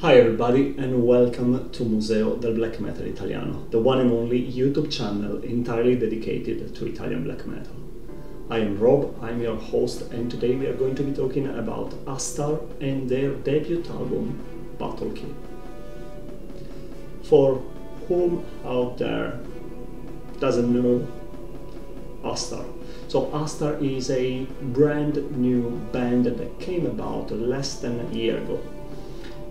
Hi everybody and welcome to Museo del Black Metal Italiano, the one and only YouTube channel entirely dedicated to Italian black metal. I am Rob, I'm your host and today we are going to be talking about Astar and their debut album Battlekeep. For whom out there doesn't know Astar? So Astar is a brand new band that came about less than a year ago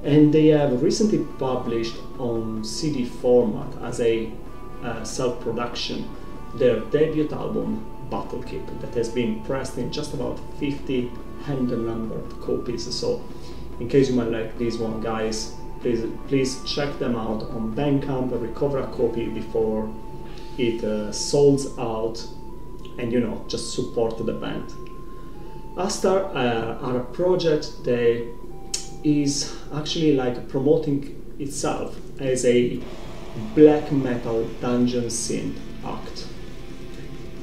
and they have recently published on CD format as a uh, self-production their debut album Battlekeep that has been pressed in just about 50 hand numbered copies. So in case you might like this one guys please please check them out on Bandcamp recover a copy before it uh, solds out and you know just support the band. Astar uh, are a project that is actually like promoting itself as a black metal dungeon synth act.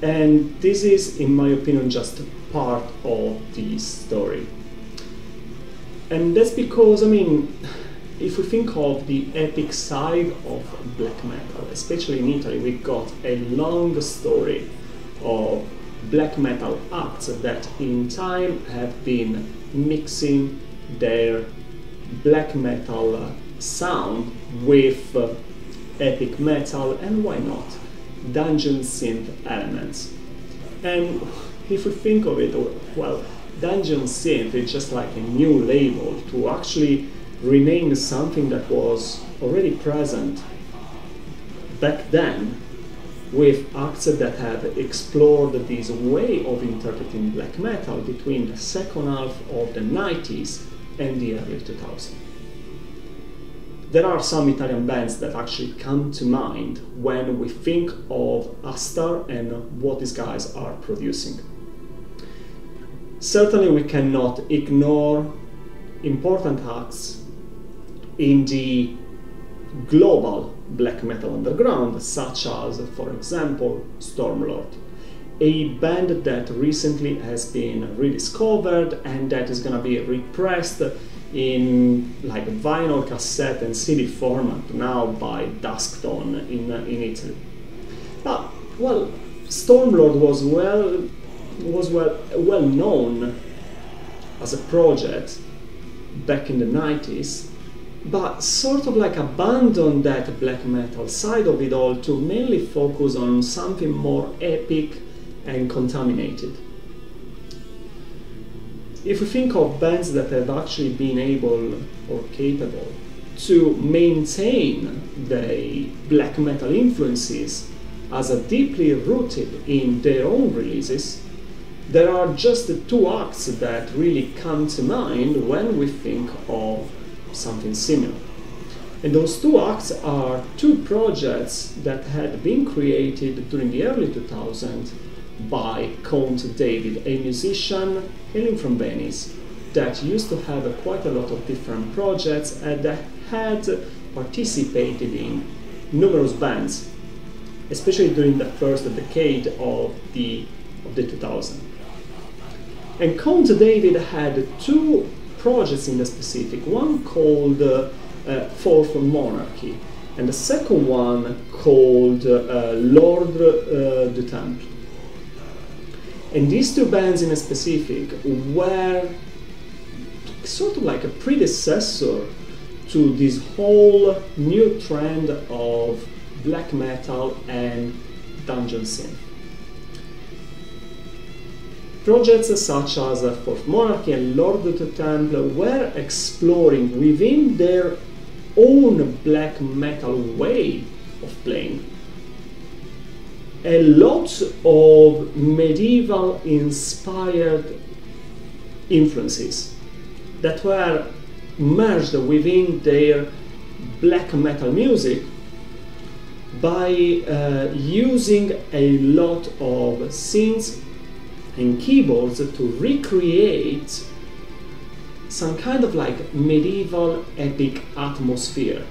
And this is, in my opinion, just part of the story. And that's because, I mean, if we think of the epic side of black metal, especially in Italy, we got a long story of black metal acts that in time have been mixing their black metal sound with uh, epic metal and why not dungeon synth elements. And if we think of it, well, dungeon synth is just like a new label to actually rename something that was already present back then with acts that have explored this way of interpreting black metal between the second half of the 90s and the early 2000s. There are some Italian bands that actually come to mind when we think of Astar and what these guys are producing. Certainly we cannot ignore important acts in the global black metal underground, such as, for example, Stormlord a band that recently has been rediscovered and that is going to be repressed in like vinyl cassette and CD format now by Dusktone in, in Italy. But, well, Stormlord was well was well well known as a project back in the 90s but sort of like abandoned that black metal side of it all to mainly focus on something more epic and contaminated. If we think of bands that have actually been able or capable to maintain the black metal influences as a deeply rooted in their own releases, there are just the two acts that really come to mind when we think of something similar. And those two acts are two projects that had been created during the early 2000s by Count David, a musician hailing from Venice that used to have quite a lot of different projects and that had participated in numerous bands, especially during the first decade of the of the 2000s. And Count David had two projects in the specific, one called uh, uh, Fourth Monarchy, and the second one called uh, Lord uh, du Temple. And these two bands in a specific were sort of like a predecessor to this whole new trend of black metal and dungeon synth. Projects such as Fourth Monarchy and Lord of the Temple were exploring within their own black metal way of playing a lot of medieval inspired influences that were merged within their black metal music by uh, using a lot of synths and keyboards to recreate some kind of like medieval epic atmosphere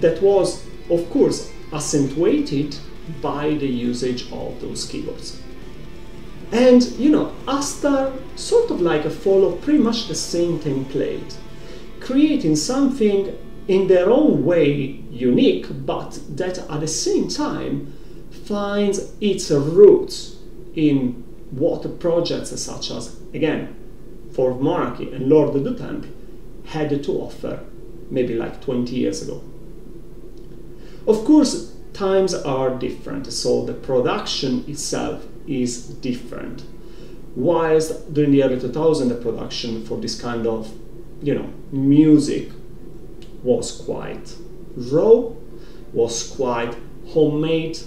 that was of course accentuated by the usage of those keyboards. And you know, Astar sort of like a follow pretty much the same template, creating something in their own way unique, but that at the same time finds its roots in what projects such as, again, Fourth Monarchy and Lord of the Temple had to offer maybe like 20 years ago. Of course, times are different, so the production itself is different. Whilst during the early 2000s, the production for this kind of, you know, music was quite raw, was quite homemade.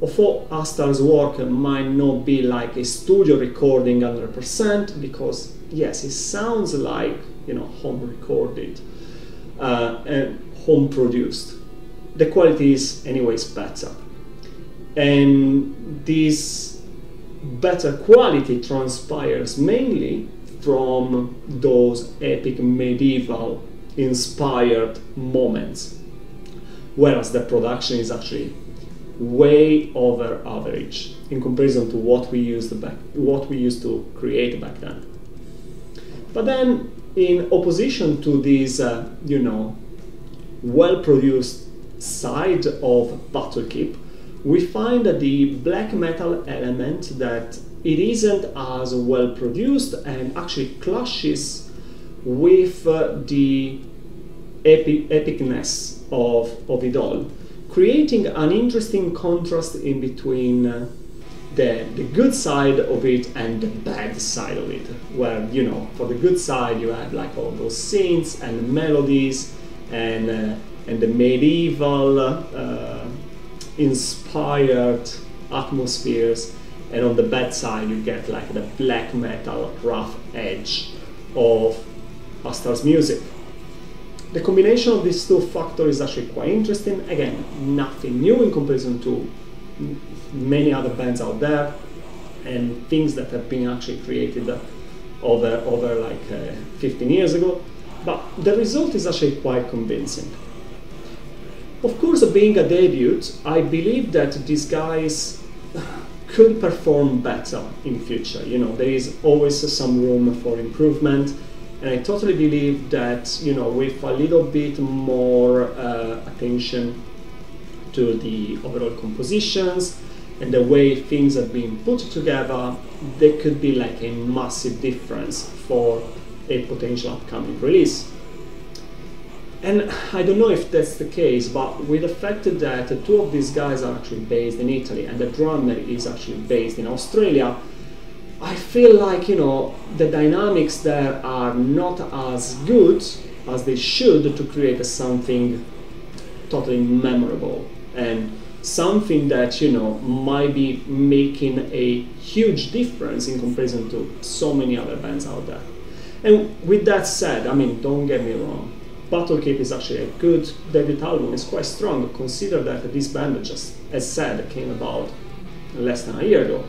Although Astar's work might not be like a studio recording 100% because yes, it sounds like you know home recorded uh, and home produced. The quality is anyways better, and this better quality transpires mainly from those epic medieval inspired moments, whereas the production is actually way over average in comparison to what we used back, what we used to create back then. But then, in opposition to these, uh, you know, well-produced side of Battlekeep, we find that the black metal element that it isn't as well produced and actually clashes with uh, the epi- epicness of, of it all, creating an interesting contrast in between uh, the, the good side of it and the bad side of it. Where, you know, for the good side, you have like all those scenes and melodies and, uh, and the medieval uh, inspired atmospheres. And on the bad side, you get like the black metal rough edge of Astar's music. The combination of these two factors is actually quite interesting. Again, nothing new in comparison to many other bands out there and things that have been actually created over over like uh, 15 years ago but the result is actually quite convincing of course being a debut i believe that these guys could perform better in future you know there is always some room for improvement and i totally believe that you know with a little bit more uh, attention to the overall compositions and the way things are being put together, there could be like a massive difference for a potential upcoming release. And I don't know if that's the case, but with the fact that two of these guys are actually based in Italy and the drummer is actually based in Australia, I feel like you know the dynamics there are not as good as they should to create something totally memorable and something that you know might be making a huge difference in comparison to so many other bands out there. And with that said, I mean, don't get me wrong, Battlekeep is actually a good debut album. It's quite strong. Consider that this band, just as said, came about less than a year ago.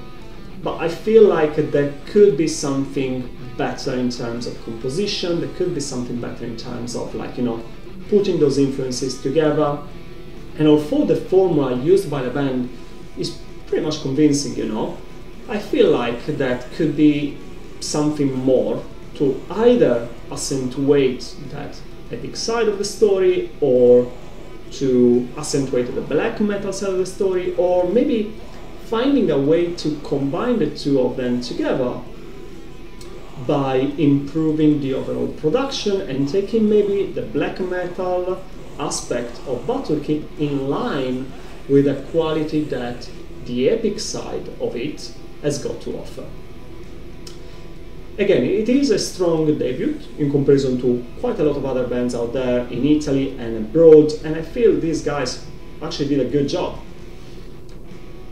But I feel like there could be something better in terms of composition. There could be something better in terms of like you know putting those influences together and although the formula used by the band is pretty much convincing, you know, I feel like that could be something more to either accentuate that epic side of the story or to accentuate the black metal side of the story or maybe finding a way to combine the two of them together by improving the overall production and taking maybe the black metal aspect of Battlekeep in line with the quality that the epic side of it has got to offer. Again, it is a strong debut in comparison to quite a lot of other bands out there in Italy and abroad, and I feel these guys actually did a good job.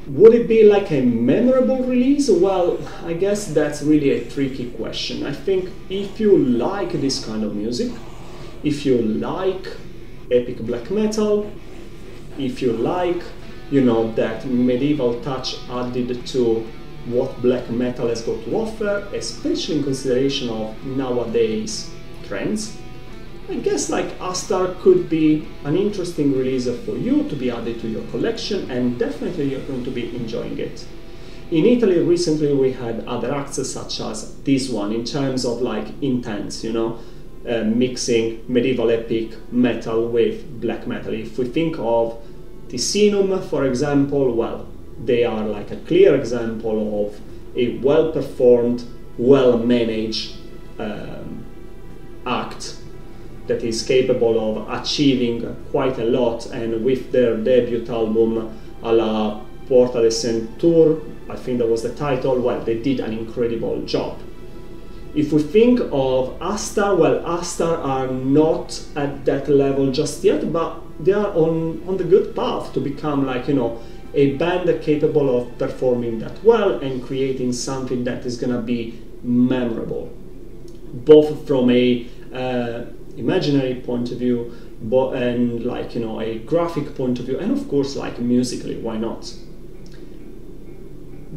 Would it be like a memorable release? Well, I guess that's really a tricky question. I think if you like this kind of music, if you like epic black metal. If you like, you know, that medieval touch added to what black metal has got to offer, especially in consideration of nowadays trends, I guess like Astar could be an interesting release for you to be added to your collection and definitely you're going to be enjoying it. In Italy recently we had other acts such as this one in terms of like intense, you know, uh, mixing medieval epic metal with black metal. If we think of Ticinum, for example, well, they are like a clear example of a well performed, well managed um, act that is capable of achieving quite a lot. And with their debut album, a la Porta de Centaur, I think that was the title, well, they did an incredible job. If we think of Astar, well, Astar are not at that level just yet, but they are on, on the good path to become like, you know, a band capable of performing that well and creating something that is going to be memorable, both from a uh, imaginary point of view, but and like you know a graphic point of view, and of course like musically, why not?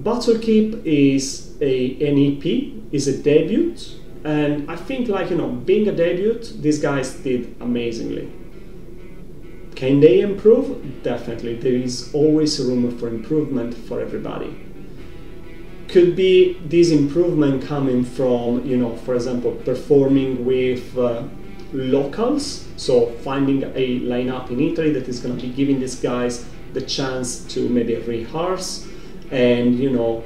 Battlekeep is a an EP, is a debut, and I think like you know being a debut, these guys did amazingly. Can they improve? Definitely. There is always room for improvement for everybody. Could be this improvement coming from, you know, for example, performing with uh, locals. So finding a lineup in Italy that is going to be giving these guys the chance to maybe rehearse and, you know,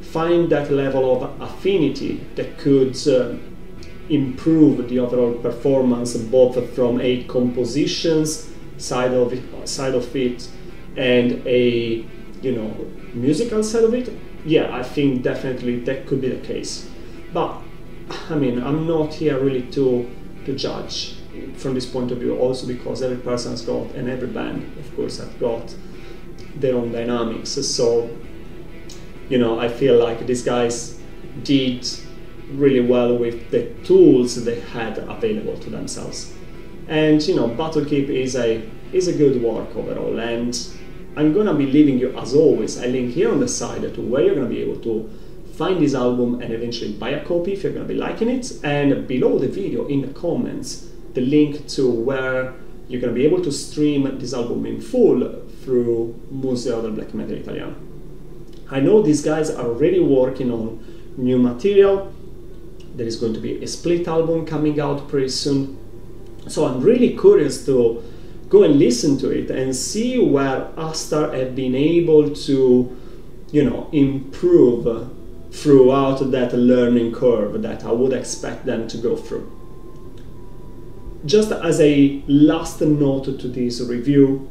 find that level of affinity that could uh, improve the overall performance both from a compositions side of it, side of it and a you know musical side of it yeah i think definitely that could be the case. But i mean i'm not here really to to judge from this point of view also because every person has got and every band of course have got their own dynamics. So you know i feel like these guys did really well with the tools they had available to themselves and you know, Battle Battlekeep is a is a good work overall. And I'm gonna be leaving you as always a link here on the side to where you're gonna be able to find this album and eventually buy a copy if you're gonna be liking it. And below the video in the comments, the link to where you're gonna be able to stream this album in full through Museo del Black Metal Italiano. I know these guys are already working on new material. There is going to be a split album coming out pretty soon so I'm really curious to go and listen to it and see where Astar have been able to, you know, improve throughout that learning curve that I would expect them to go through. Just as a last note to this review,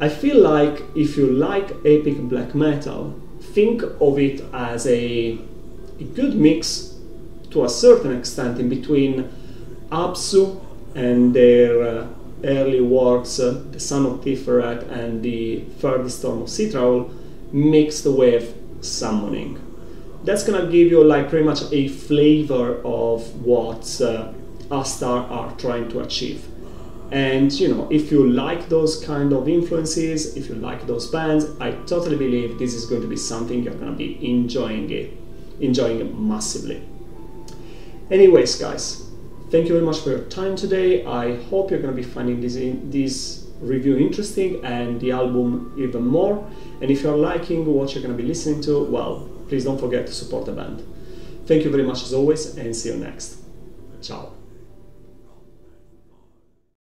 I feel like if you like epic black metal, think of it as a, a good mix to a certain extent in between Absu and their uh, early works, uh, The Sun of Tiphareth and The Furthest Storm of Cythraul, mixed with summoning. That's gonna give you like pretty much a flavor of what uh, Astar are trying to achieve. And you know, if you like those kind of influences, if you like those bands, I totally believe this is going to be something you're gonna be enjoying it, enjoying it massively. Anyways, guys, Thank you very much for your time today. I hope you're going to be finding this, in, this review interesting and the album even more. And if you're liking what you're going to be listening to, well, please don't forget to support the band. Thank you very much as always and see you next. Ciao.